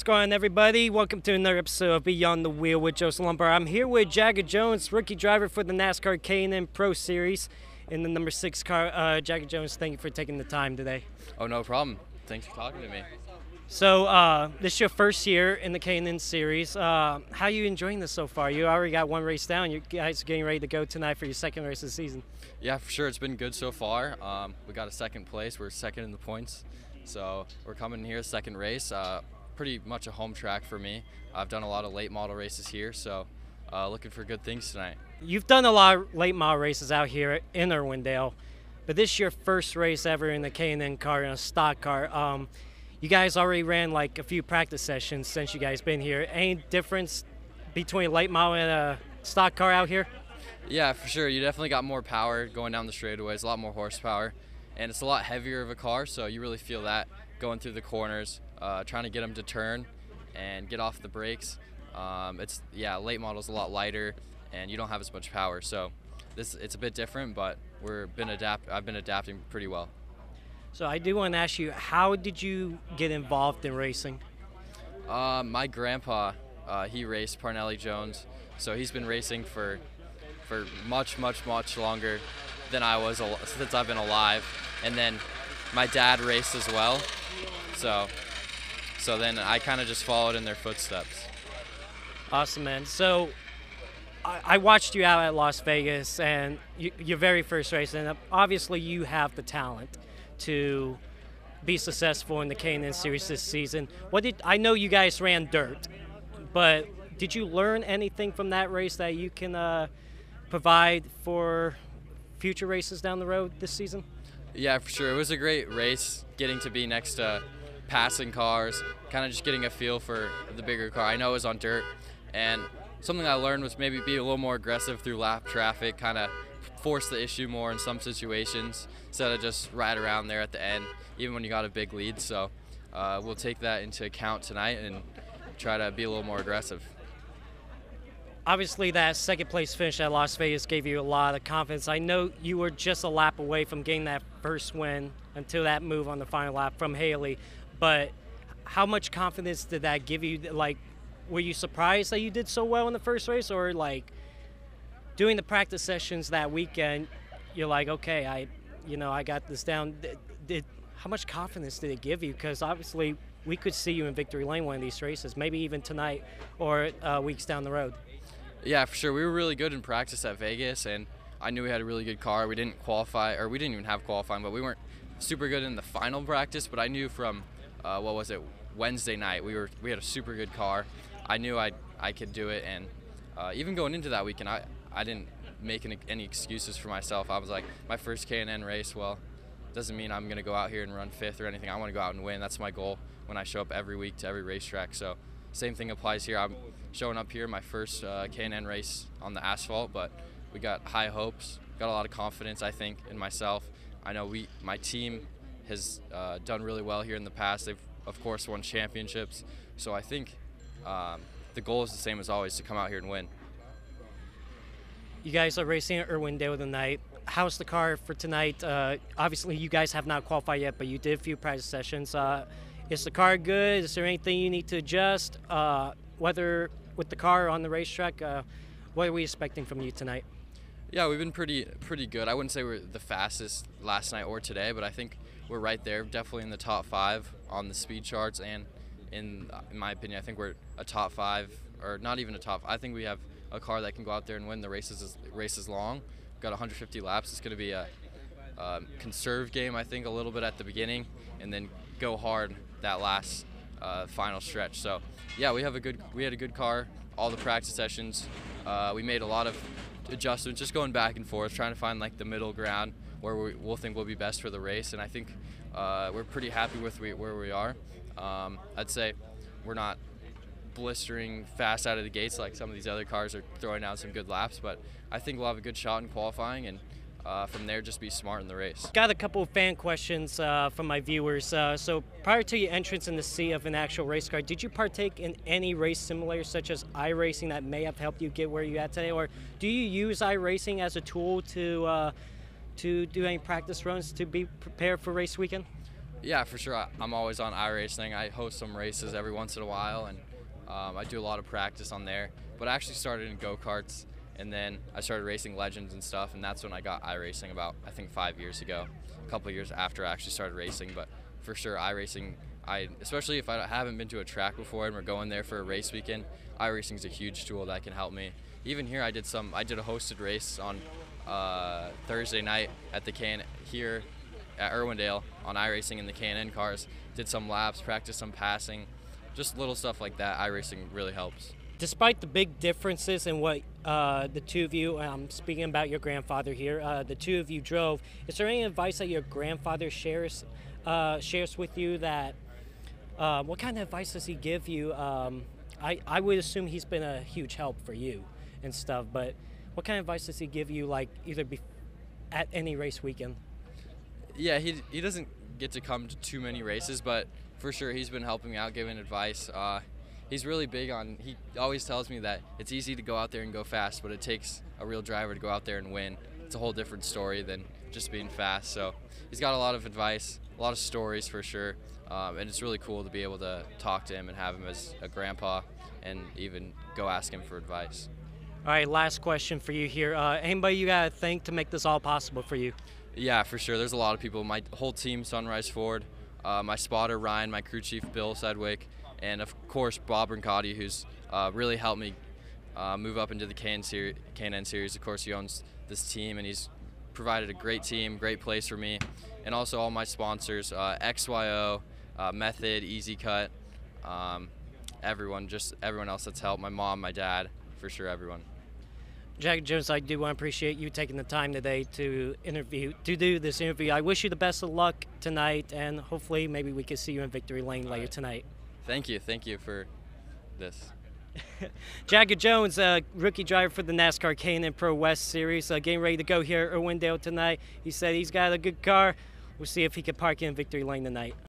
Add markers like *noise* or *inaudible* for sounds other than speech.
What's going on, everybody? Welcome to another episode of Beyond the Wheel with Joseph Lombard. I'm here with Jagger Jones, rookie driver for the NASCAR K&N Pro Series in the number six car. Uh, Jagger Jones, thank you for taking the time today. Oh, no problem. Thanks for talking to me. So uh, this is your first year in the K&N Series. Uh, how are you enjoying this so far? You already got one race down. You guys are getting ready to go tonight for your second race of the season. Yeah, for sure. It's been good so far. Um, we got a second place. We're second in the points. So we're coming here, second race. Uh, pretty much a home track for me. I've done a lot of late model races here, so uh, looking for good things tonight. You've done a lot of late model races out here in Irwindale, but this is your first race ever in the K&N car, in a stock car. Um, you guys already ran like a few practice sessions since you guys been here. Any difference between a late model and a stock car out here? Yeah, for sure. You definitely got more power going down the straightaways, a lot more horsepower, and it's a lot heavier of a car, so you really feel that going through the corners uh, trying to get them to turn and get off the brakes. Um, it's yeah, late model model's a lot lighter, and you don't have as much power. So this it's a bit different, but we're been adapt. I've been adapting pretty well. So I do want to ask you, how did you get involved in racing? Uh, my grandpa, uh, he raced Parnelli Jones, so he's been racing for for much, much, much longer than I was since I've been alive. And then my dad raced as well, so so then I kind of just followed in their footsteps. Awesome, man. So I, I watched you out at Las Vegas and you, your very first race, and obviously you have the talent to be successful in the K&N Series this season. What did I know? You guys ran dirt, but did you learn anything from that race that you can uh, provide for future races down the road this season? Yeah, for sure. It was a great race getting to be next to passing cars, kind of just getting a feel for the bigger car. I know it was on dirt, and something I learned was maybe be a little more aggressive through lap traffic, kind of force the issue more in some situations instead of just ride around there at the end, even when you got a big lead. So uh, we'll take that into account tonight and try to be a little more aggressive. Obviously, that second place finish at Las Vegas gave you a lot of confidence. I know you were just a lap away from getting that first win until that move on the final lap from Hailie. But how much confidence did that give you? Like, were you surprised that you did so well in the first race, or like doing the practice sessions that weekend? You're like, okay, I, you know, I got this down. Did, did how much confidence did it give you? Because obviously, we could see you in victory lane one of these races, maybe even tonight or uh, weeks down the road. Yeah, for sure. We were really good in practice at Vegas, and I knew we had a really good car. We didn't qualify, or we didn't even have qualifying, but we weren't super good in the final practice. But I knew from uh, what was it Wednesday night. We were we had a super good car. I knew I I could do it, and uh, even going into that weekend, I I didn't make any, any excuses for myself. I was like, my first K&N race. Well, doesn't mean I'm gonna go out here and run fifth or anything. I want to go out and win. That's my goal when I show up every week to every racetrack. So same thing applies here. I'm showing up here my first uh, K&N race on the asphalt, but we got high hopes. Got a lot of confidence, I think, in myself. I know we, my team, has uh, done really well here in the past. They've, of course, won championships. So I think um, the goal is the same as always to come out here and win. You guys are racing at Irwindale tonight. How's the car for tonight? Uh, obviously, you guys have not qualified yet, but you did a few practice sessions. Uh, is the car good? Is there anything you need to adjust? Uh, whether with the car on the racetrack, uh, what are we expecting from you tonight? Yeah, we've been pretty pretty good. I wouldn't say we're the fastest last night or today, but I think we're right there, definitely in the top five on the speed charts, and in in my opinion, I think we're a top five, or not even a top. I think we have a car that can go out there and win the races. Races long, We've got 150 laps. It's going to be a um, conserved game, I think, a little bit at the beginning, and then go hard that last uh, final stretch. So, yeah, we have a good, we had a good car. All the practice sessions, uh, we made a lot of adjustments, just going back and forth, trying to find like the middle ground where we, will think will be best for the race. And I think uh, we're pretty happy with we, where we are. Um, I'd say we're not blistering fast out of the gates like some of these other cars are throwing out some good laps, but I think we'll have a good shot in qualifying and uh, from there just be smart in the race. Got a couple of fan questions uh, from my viewers. Uh, so prior to your entrance in the sea of an actual race car, did you partake in any race simulators such as iRacing that may have helped you get where you're at today, or do you use iRacing as a tool to uh, to do any practice runs to be prepared for race weekend? Yeah, for sure. I'm always on iRacing. I host some races every once in a while, and um, I do a lot of practice on there. But I actually started in go karts, and then I started racing legends and stuff, and that's when I got iRacing about I think five years ago, a couple years after I actually started racing. But for sure, iRacing. I especially if I haven't been to a track before and we're going there for a race weekend, iRacing is a huge tool that can help me. Even here, I did some. I did a hosted race on uh, Thursday night at the can here at Irwindale on iRacing in the K&N cars. Did some laps, practiced some passing, just little stuff like that. iRacing really helps. Despite the big differences in what uh, the two of you, I'm speaking about your grandfather here, uh, the two of you drove, is there any advice that your grandfather shares uh, shares with you that, uh, what kind of advice does he give you? Um, I, I would assume he's been a huge help for you and stuff, but what kind of advice does he give you, like either be- at any race weekend? Yeah, he, he doesn't get to come to too many races, but for sure he's been helping me out, giving advice. Uh, he's really big on. He always tells me that it's easy to go out there and go fast, but it takes a real driver to go out there and win. It's a whole different story than just being fast. So he's got a lot of advice, a lot of stories for sure, um, and it's really cool to be able to talk to him and have him as a grandpa, and even go ask him for advice. All right, last question for you here. Uh, anybody you got to thank to make this all possible for you? Yeah, for sure. There's a lot of people. My whole team, Sunrise Ford, uh, my spotter Ryan, my crew chief Bill Sedgwick, and of course Bob Bruncati, who's uh, really helped me uh, move up into the KN series, KN series. Of course, he owns this team, and he's provided a great team, great place for me, and also all my sponsors, uh, XYO, uh, Method, Easy Cut, um, everyone, just everyone else that's helped. My mom, my dad, for sure, everyone. Jack Jones, I do want to appreciate you taking the time today to interview, to do this interview. I wish you the best of luck tonight, and hopefully, maybe we can see you in victory lane later right. tonight. Thank you, thank you for this. *laughs* Jagger Jones, uh, rookie driver for the NASCAR K&N Pro West Series, uh, getting ready to go here at Irwindale tonight. He said he's got a good car. We'll see if he can park in victory lane tonight.